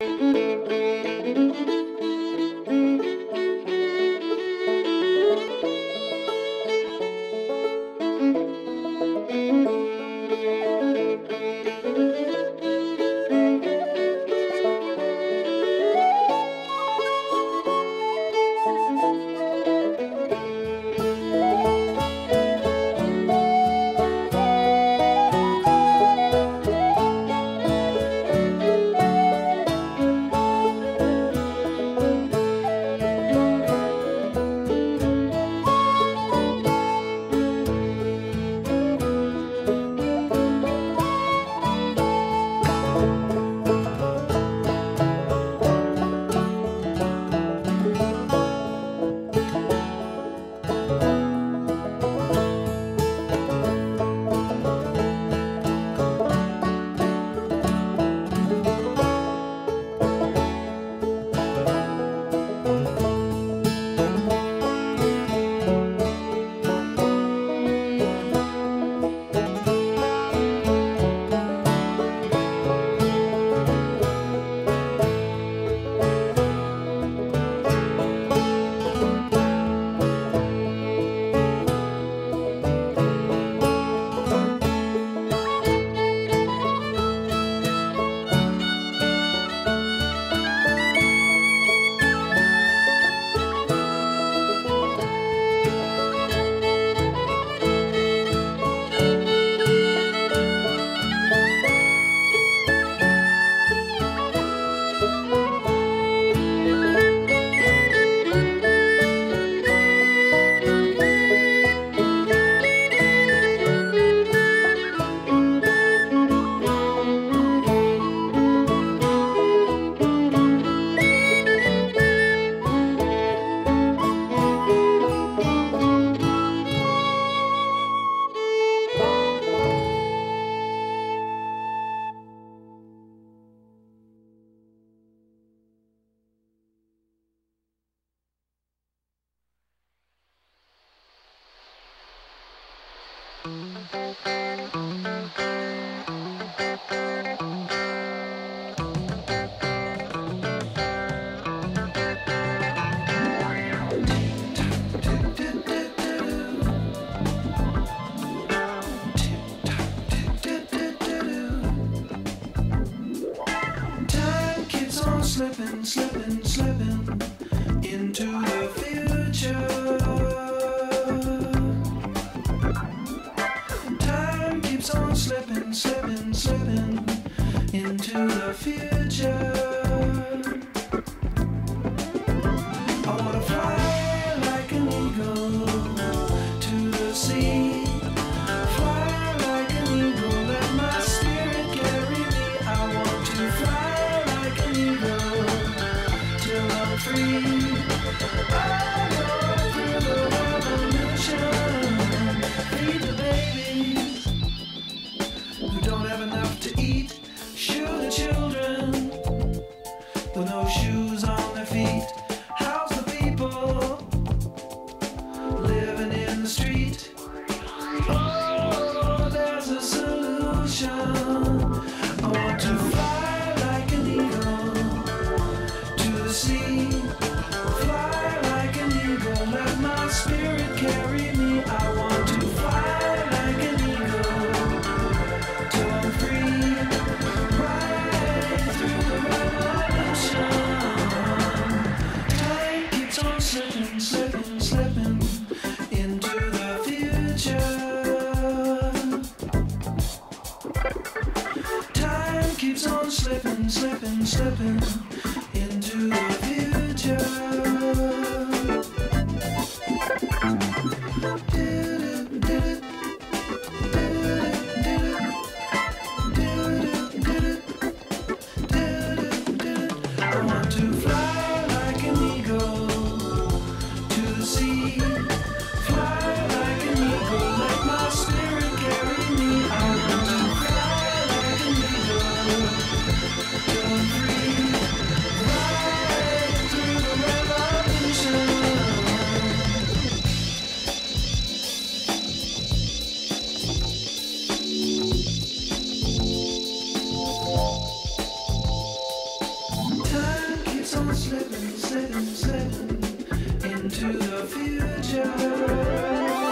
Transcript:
Música slipping, slipping, slipping slipping, slipping, slipping, slipping, slipping into the future.